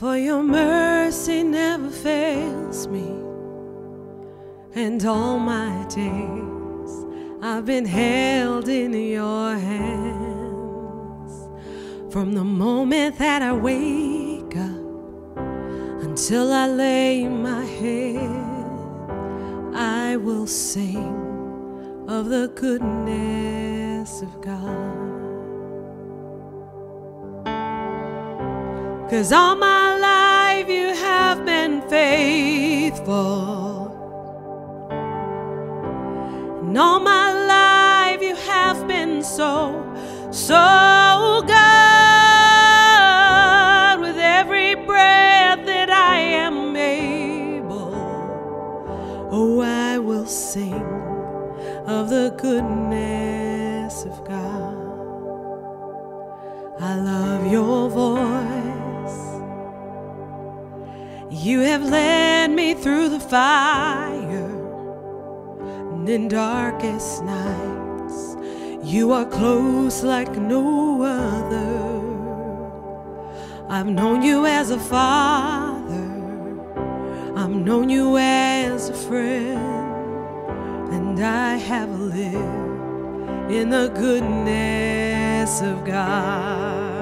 For your mercy never fails me, and all my days I've been held in your hands. From the moment that I wake up until I lay my head, I will sing of the goodness of God. Cause all my you have been faithful. And all my life you have been so, so good. With every breath that I am able, oh, I will sing of the goodness of God. I love your voice. You have led me through the fire and in darkest nights. You are close like no other. I've known you as a father, I've known you as a friend, and I have lived in the goodness of God.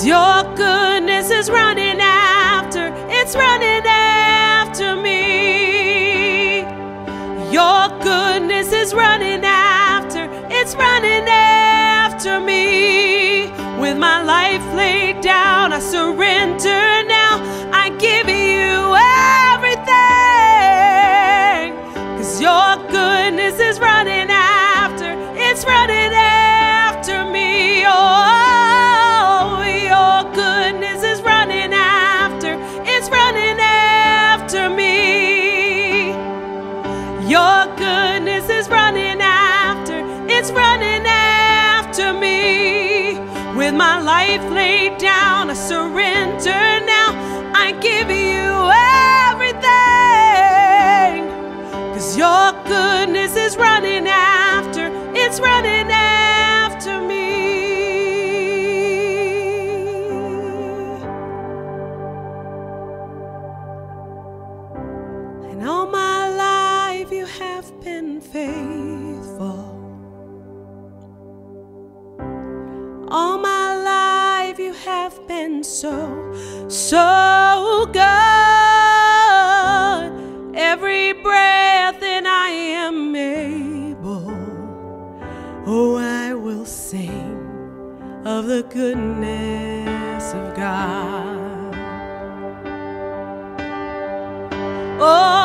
Cause your goodness is running after, it's running after me. Your goodness is running after, it's running after me. With my life laid down, I surrender now. I give you everything. Cause your goodness is running after, it's running after running after me. With my life laid down, I surrender now. I give you everything. Cause your goodness is running after, it's running after me. And all my life you have been faithful. Have been so, so good. Every breath that I am able, oh, I will sing of the goodness of God. Oh,